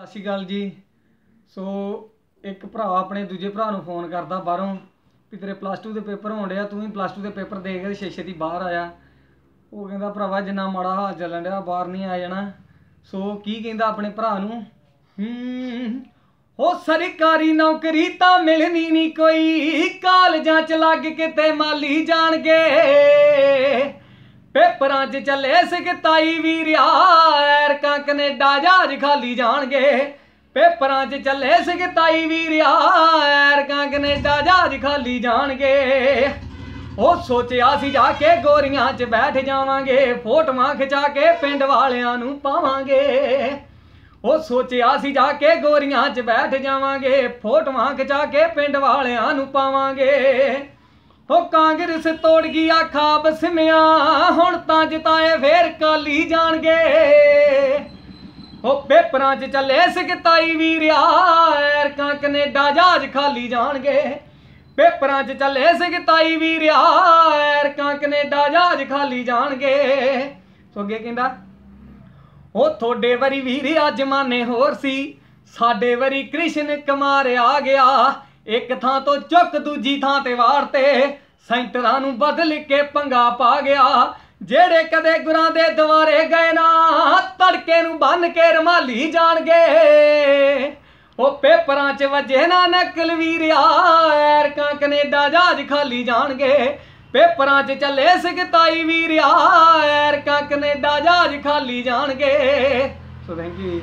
ਸਤਿ ਸ਼੍ਰੀ ਅਕਾਲ ਜੀ। ਸੋ, ਇੱਕ ਭਰਾ ਆਪਣੇ ਦੂਜੇ ਭਰਾ ਨੂੰ ਫੋਨ ਕਰਦਾ ਬਾਹਰੋਂ ਵੀ ਤੇਰੇ ਪਲੱਸ 2 ਦੇ ਪੇਪਰ ਹੋਣ ਡਿਆ, ਤੂੰ ਵੀ ਪਲੱਸ 2 ਦੇ ਪੇਪਰ ਦੇ ਕੇ ਛੇ ਦੀ ਬਾਹਰ ਆਇਆ। ਉਹ ਕਹਿੰਦਾ, ਭਰਾਵਾ, ਜਿੰਨਾ ਮਾੜਾ ਹਾਲ ਚੱਲਣ ਡਿਆ, ਬਾਹਰ ਨਹੀਂ ਆ ਜਾਣਾ। ਸੋ, ਕੀ ਕਹਿੰਦਾ ਆਪਣੇ ਭਰਾ ਨੂੰ? ਹੂੰ, ਹੋ ਸਰਕਾਰੀ ਨੌਕਰੀ ਤਾਂ ਮਿਲਣੀ ਨਹੀਂ ਕੋਈ, ਕਾਲਜਾਂ ਚ ਲੱਗ ਕਿਤੇ ਮਾਲੀ ਜਾਣਗੇ। ਪੇਪਰਾਂ 'ਚ ਚੱਲੇ ਸਿਕਤਾਈ ਵੀਰਿਆ ਐਰਕਾਂ ਕੈਨੇਡਾ ਜਹਾਜ਼ ਖਾਲੀ ਜਾਣਗੇ। ਪੇਪਰਾਂ 'ਚ ਚੱਲੇ ਸਿਕਤਾਈ ਵੀਰਿਆ ਐਰਕਾਂ ਕੈਨੇਡਾ ਜਹਾਜ਼ ਖਾਲੀ ਜਾਣਗੇ। ਉਹ ਸੋਚਿਆ ਸੀ ਜਾ ਕੇ ਗੋਰੀਆਂ 'ਚ ਬੈਠ ਜਾਵਾਂਗੇ, ਫੋਟੋਆਂ ਖਿਚਾ ਕੇ ਪਿੰਡ ਵਾਲਿਆਂ ਨੂੰ ਪਾਵਾਂਗੇ। ਉਹ ਸੋਚਿਆ ਸੀ ਜਾ ਕੇ ਗੋਰੀਆਂ 'ਚ ਬੈਠ ਜਾਵਾਂਗੇ, ਫੋਟੋਆਂ ਖਿਚਾ ਕੇ ਪਿੰਡ ਵਾਲਿਆਂ ਨੂੰ ਪਾਵਾਂਗੇ। ਉਹ ਕਾਂਗਰਸ ਤੋੜ ਗਈ, ਆਖਾ ਖਾਬ ਸਿਮਿਆ ਹੁਣ ਤਾਂ ਜਿਤਾਏ ਫੇਰ ਕਾਲੀ ਜਾਣਗੇ। ਉਹ ਪੇਪਰਾਂ 'ਚ ਚੱਲੇ ਸਿਕਤਾਈ ਵੀਰਿਆ ਐਰਕਾਂ ਕੈਨੇਡਾ ਜਹਾਜ਼ ਖਾਲੀ ਜਾਣਗੇ। ਪੇਪਰਾਂ 'ਚ ਚੱਲੇ ਸਿਕਤਾਈ ਵੀਰਿਆ ਐਰਕਾਂ ਕੈਨੇਡਾ ਜਹਾਜ਼ ਖਾਲੀ ਜਾਣਗੇ। ਸੋ ਅੱਗੇ ਕਹਿੰਦਾ, ਉਹ ਤੁਹਾਡੇ ਵਰੀ ਵੀਰਿਆ ਜਮਾਨੇ ਹੋਰ ਸੀ, ਸਾਡੇ ਵਰੀ ਕ੍ਰਿਸ਼ਨ ਕੁਮਾਰ ਆ ਗਿਆ। ਇੱਕ ਥਾਂ ਤੋਂ ਚੁੱਕ ਦੂਜੀ ਥਾਂ ਤੇ ਵਾਰ ਤੇ ਸੈਂਟਰਾਂ ਨੂੰ ਬਦਲ ਕੇ ਪੰਗਾ ਪਾ ਗਿਆ। ਜਿਹੜੇ ਕਦੇ ਗੁਰਾਂ ਦੇ ਦੁਆਰੇ ਗਏ ਨਾ, ਤੜਕੇ ਨੂੰ ਬੰਨ ਕੇ ਰਮਾਲੀ ਜਾਣਗੇ। ਉਹ ਪੇਪਰਾਂ 'ਚ ਵਜੇ ਨਾ ਨਕਲ ਵੀਰਿਆ ਐਰਕਾਂ ਕੈਨੇਡਾ ਜਹਾਜ਼ ਖਾਲੀ ਜਾਣਗੇ। ਪੇਪਰਾਂ 'ਚ ਚੱਲੇ ਸਿਕਤਾਈ ਵੀਰਿਆ ਐਰਕਾਂ ਕੈਨੇਡਾ ਜਹਾਜ਼ ਖਾਲੀ ਜਾਣਗੇ। So thank you